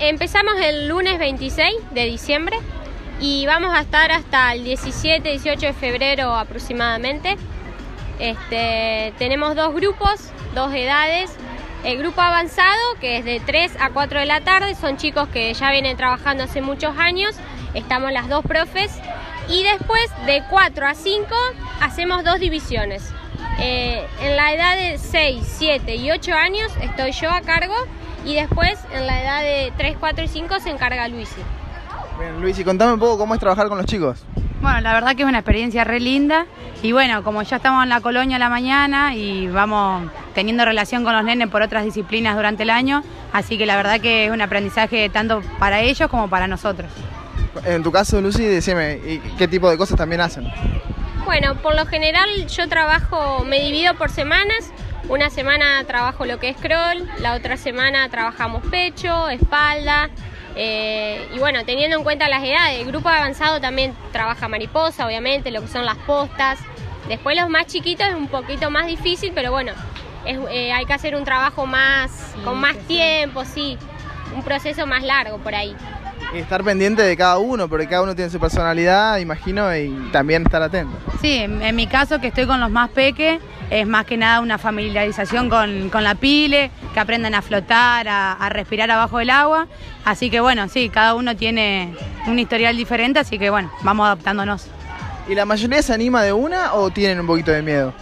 Empezamos el lunes 26 de diciembre y vamos a estar hasta el 17, 18 de febrero aproximadamente. Este, tenemos dos grupos, dos edades. El grupo avanzado, que es de 3 a 4 de la tarde, son chicos que ya vienen trabajando hace muchos años. Estamos las dos profes. Y después de 4 a 5 hacemos dos divisiones. Eh, en la edad de 6, 7 y 8 años estoy yo a cargo y después en la edad de 3, 4 y 5 se encarga Luisi. Bien, Luis, y contame un poco cómo es trabajar con los chicos. Bueno, la verdad que es una experiencia re linda y bueno, como ya estamos en la colonia a la mañana y vamos teniendo relación con los nenes por otras disciplinas durante el año, así que la verdad que es un aprendizaje tanto para ellos como para nosotros. En tu caso, Lucy, decime, ¿y ¿qué tipo de cosas también hacen? Bueno, por lo general yo trabajo, me divido por semanas. Una semana trabajo lo que es crawl, la otra semana trabajamos pecho, espalda. eh, y bueno, teniendo en cuenta las edades, el grupo avanzado también trabaja mariposa, obviamente, lo que son las postas. Después los más chiquitos es un poquito más difícil, pero bueno, es, eh, hay que hacer un trabajo más, con más tiempo, sí, un proceso más largo por ahí. Y estar pendiente de cada uno, porque cada uno tiene su personalidad, imagino, y también estar atento. Sí, en, en mi caso que estoy con los más peques, es más que nada una familiarización con, con la pile, que aprendan a flotar, a, a respirar abajo del agua. Así que bueno, sí, cada uno tiene un historial diferente, así que bueno, vamos adaptándonos. ¿Y la mayoría se anima de una o tienen un poquito de miedo?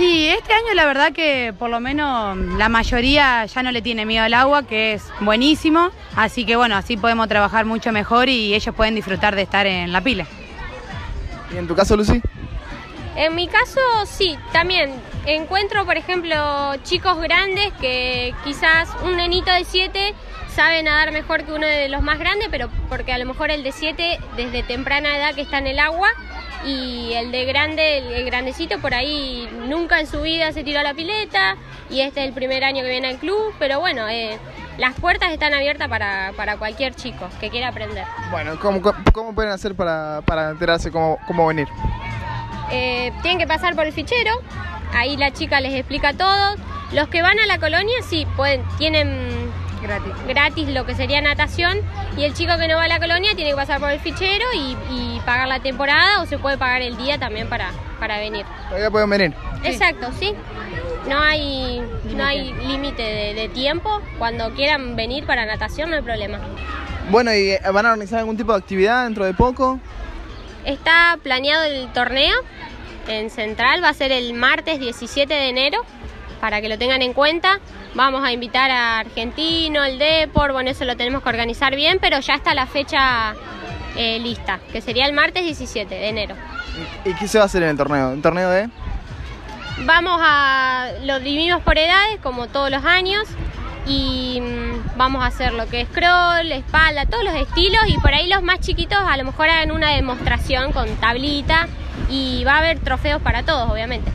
Y este año la verdad que por lo menos la mayoría ya no le tiene miedo al agua, que es buenísimo. Así que bueno, así podemos trabajar mucho mejor y ellos pueden disfrutar de estar en la pila. ¿Y en tu caso, Lucy? En mi caso, sí, también encuentro, por ejemplo, chicos grandes que quizás un nenito de 7 sabe nadar mejor que uno de los más grandes, pero porque a lo mejor el de 7 desde temprana edad que está en el agua y el de grande, el, grandecito por ahí nunca en su vida se tiró a la pileta y este es el primer año que viene al club, pero bueno, eh, las puertas están abiertas para, para cualquier chico que quiera aprender. Bueno, ¿cómo, cómo pueden hacer para, para enterarse cómo, cómo venir? Eh, tienen que pasar por el fichero, ahí la chica les explica todo. Los que van a la colonia sí pueden, tienen Gratis. gratis lo que sería natación y el chico que no va a la colonia tiene que pasar por el fichero y, y pagar la temporada o se puede pagar el día también para, para venir. Todavía pueden venir. Exacto, sí. No hay no hay límite de, de tiempo. Cuando quieran venir para natación no hay problema. Bueno, ¿y eh, van a organizar algún tipo de actividad dentro de poco? Está planeado el torneo en Central, va a ser el martes 17 de enero, para que lo tengan en cuenta. Vamos a invitar a Argentino, el Depor, bueno, eso lo tenemos que organizar bien, pero ya está la fecha eh, lista, que sería el martes 17 de enero. ¿Y qué se va a hacer en el torneo? ¿Un torneo de...? Vamos a, lo dividimos por edades, como todos los años, y mm, vamos a hacer lo que es crawl, espalda, todos los estilos, y por ahí los más chiquitos a lo mejor hagan una demostración con tablita, y va a haber trofeos para todos, obviamente.